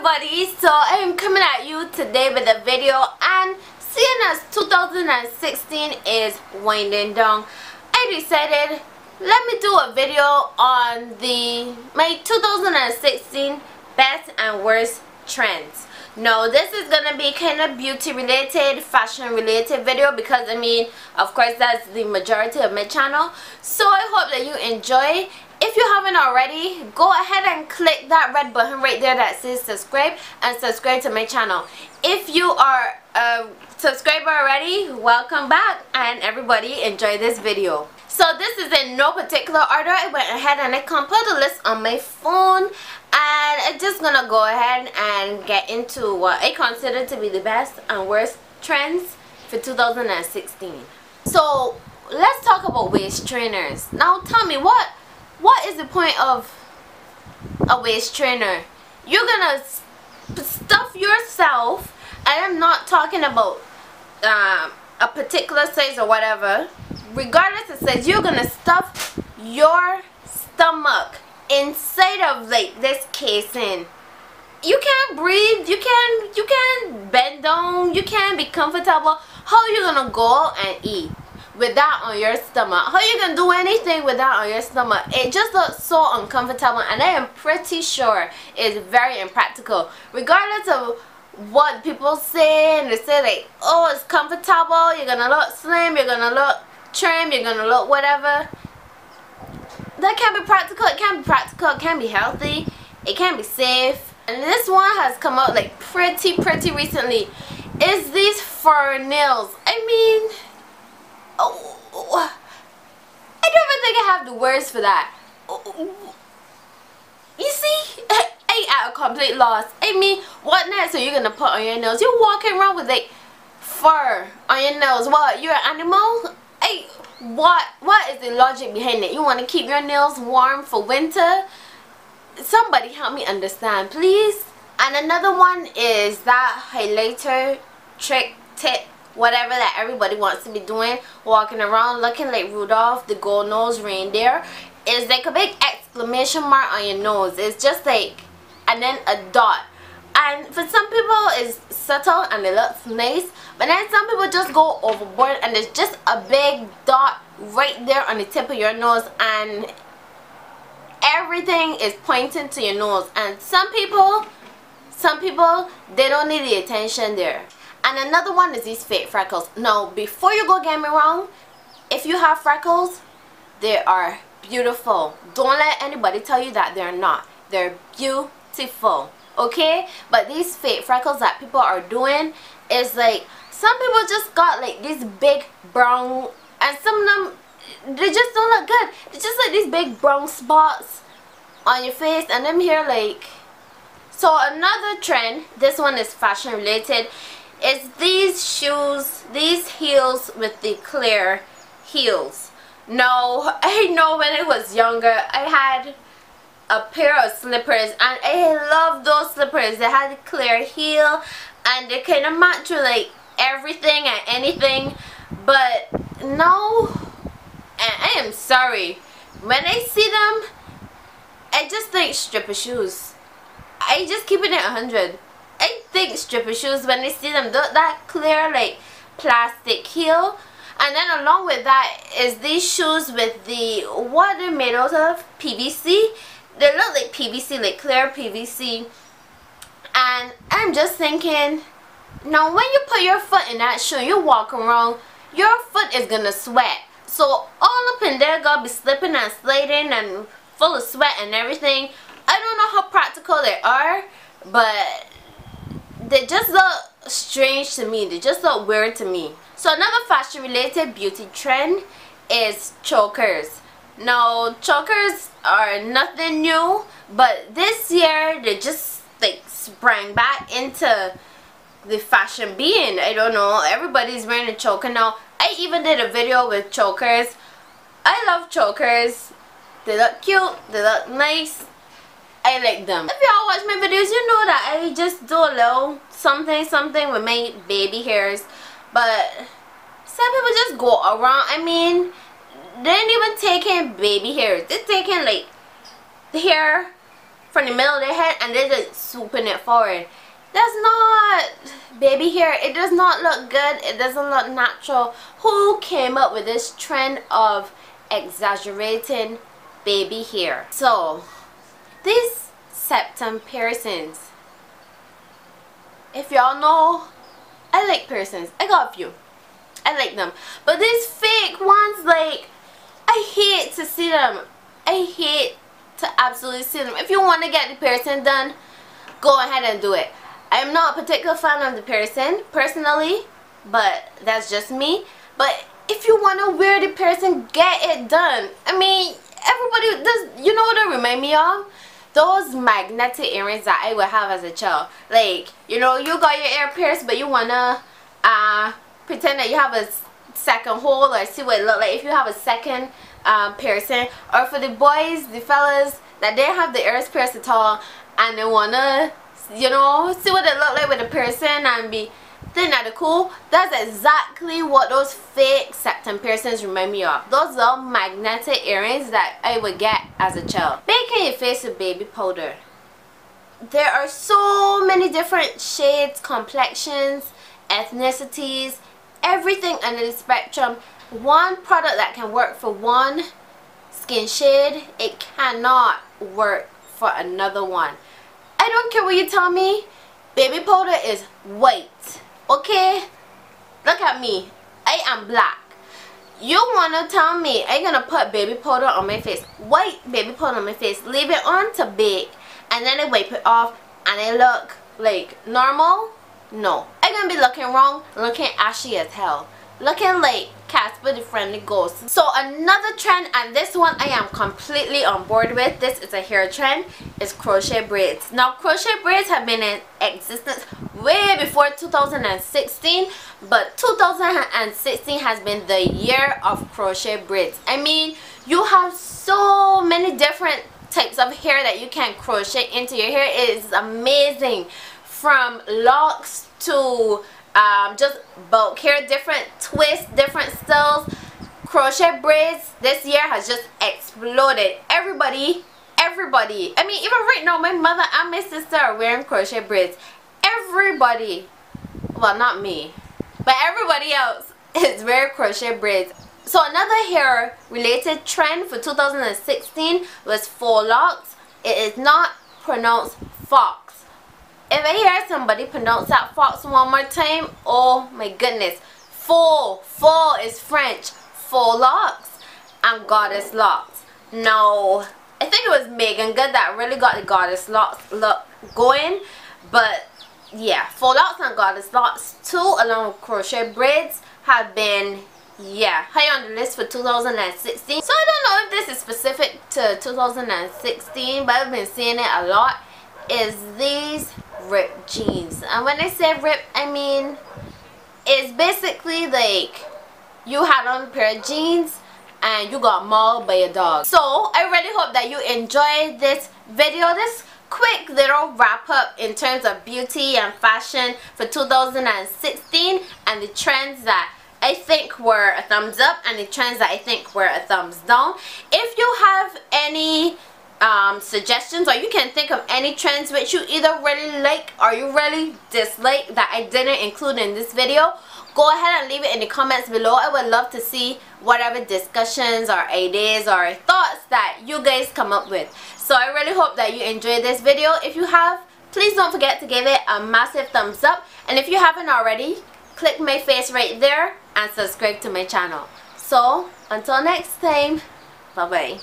everybody. So I am coming at you today with a video and seeing as 2016 is winding down I decided let me do a video on the my 2016 best and worst trends. No this is gonna be kind of beauty related fashion related video because I mean of course that's the majority of my channel. So I hope that you enjoy if you haven't already go ahead and click that red button right there that says subscribe and subscribe to my channel. If you are a subscriber already welcome back and everybody enjoy this video. So this is in no particular order. I went ahead and I compiled a list on my phone and I'm just gonna go ahead and get into what I consider to be the best and worst trends for 2016 so let's talk about waist trainers. Now tell me what what is the point of a waist trainer? You're gonna stuff yourself, and I'm not talking about um, a particular size or whatever. Regardless of size, you're gonna stuff your stomach inside of like this casing. You can't breathe. You can't. you can't bend down. You can't be comfortable. How are you gonna go and eat? With that on your stomach. How you gonna do anything with that on your stomach? It just looks so uncomfortable and I am pretty sure it's very impractical. Regardless of what people say and they say like oh it's comfortable you're gonna look slim you're gonna look trim you're gonna look whatever. That can't be practical it can't be practical it can't be healthy it can't be safe. And this one has come out like pretty pretty recently. Is these fur nails. I mean Oh, oh, I don't even think I have the words for that. You see, I at a complete loss. I mean, what next are you gonna put on your nails? You're walking around with like fur on your nails. What? You're an animal? Hey, what? What is the logic behind it? You want to keep your nails warm for winter? Somebody help me understand, please. And another one is that highlighter trick tip whatever that everybody wants to be doing walking around looking like Rudolph the gold nose reindeer is like a big exclamation mark on your nose. It's just like and then a dot. And for some people it's subtle and it looks nice but then some people just go overboard and it's just a big dot right there on the tip of your nose and everything is pointing to your nose. And some people some people they don't need the attention there and another one is these fake freckles. Now, before you go get me wrong, if you have freckles, they are beautiful. Don't let anybody tell you that they're not. They're beautiful. Okay? But these fake freckles that people are doing is like, some people just got like these big brown, and some of them, they just don't look good. They just like these big brown spots on your face, and them here like, so another trend, this one is fashion related, is these shoes, these heels with the clear heels. No, I know when I was younger, I had a pair of slippers and I love those slippers. They had a clear heel and they kind of match with like everything and anything. But no, and I am sorry. When I see them, I just think stripper shoes. I just keep it at 100. I think stripper shoes when they see them. That clear like plastic heel. And then along with that is these shoes with the what they're made out of PVC they look like PVC like clear PVC and I'm just thinking now when you put your foot in that shoe you walk around your foot is gonna sweat. So all up in there gonna be slipping and sliding and full of sweat and everything. I don't know how practical they are but they just look strange to me. They just look weird to me. So another fashion related beauty trend is chokers. Now chokers are nothing new but this year they just like sprang back into the fashion being. I don't know. Everybody's wearing a choker now. I even did a video with chokers. I love chokers. They look cute. They look nice. I like them. If y'all watch my videos, you know that I just do a little something something with my baby hairs. But some people just go around. I mean, they ain't even taking baby hairs. They're taking like the hair from the middle of their head and they're just swooping it forward. That's not baby hair. It does not look good. It doesn't look natural. Who came up with this trend of exaggerating baby hair? So, these septum piercings. If y'all know, I like piercings. I got a few. I like them. But these fake ones, like, I hate to see them. I hate to absolutely see them. If you want to get the piercing done, go ahead and do it. I'm not a particular fan of the piercing, personally, but that's just me. But if you want to wear the piercing, get it done. I mean, everybody does, you know what it remind me of? Those magnetic earrings that I would have as a child. Like, you know, you got your ear pierced, but you want to uh, pretend that you have a second hole or see what it look like if you have a second um, piercing. Or for the boys, the fellas, that they have the ears pierced at all and they want to you know, see what it look like with a person and be That's exactly what those fake septum piercings remind me of. Those little magnetic earrings that I would get as a child. Baking your face with baby powder. There are so many different shades, complexions, ethnicities, everything under the spectrum. One product that can work for one skin shade, it cannot work for another one. I don't care what you tell me. Baby powder is white. Okay? Look at me. I am black. You want to tell me going to put baby powder on my face. White baby powder on my face. Leave it on to bake. And then I wipe it off. And I look like normal. No. Going to be looking wrong. Looking ashy as hell looking like Casper the Friendly Ghost. So another trend, and this one I am completely on board with, this is a hair trend, is crochet braids. Now crochet braids have been in existence way before 2016, but 2016 has been the year of crochet braids. I mean, you have so many different types of hair that you can crochet into your hair. It is amazing. From locks to um, just bulk hair, different twists, different styles. Crochet braids this year has just exploded. Everybody, everybody. I mean, even right now, my mother and my sister are wearing crochet braids. Everybody, well, not me, but everybody else is wearing crochet braids. So another hair related trend for 2016 was faux locks. It is not pronounced fox if I hear somebody pronounce that fox one more time, oh my goodness. Faux, faux is French. Faux locks and goddess locks. No, I think it was Meagan Good that really got the goddess locks look going. But yeah, faux locks and goddess locks too along with crochet braids have been yeah high on the list for 2016 so i don't know if this is specific to 2016 but i've been seeing it a lot is these ripped jeans. And when I say ripped, I mean it's basically like you had on a pair of jeans and you got mauled by a dog. So I really hope that you enjoyed this video. This quick little wrap up in terms of beauty and fashion for 2016 and the trends that I think were a thumbs up and the trends that I think were a thumbs down. If you have any um, suggestions or you can think of any trends which you either really like or you really dislike that I didn't include in this video go ahead and leave it in the comments below. I would love to see whatever discussions or ideas or thoughts that you guys come up with. So I really hope that you enjoyed this video. If you have please don't forget to give it a massive thumbs up. And if you haven't already click my face right there and subscribe to my channel. So until next time bye bye